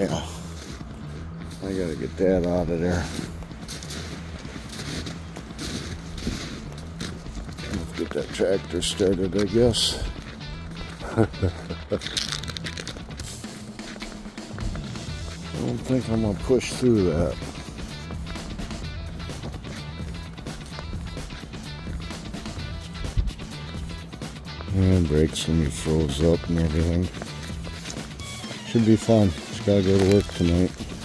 Yeah. I gotta get that out of there. Let's get that tractor started, I guess. I don't think I'm gonna push through that. And brakes when you froze up and everything. Should be fun. Gotta go to work tonight.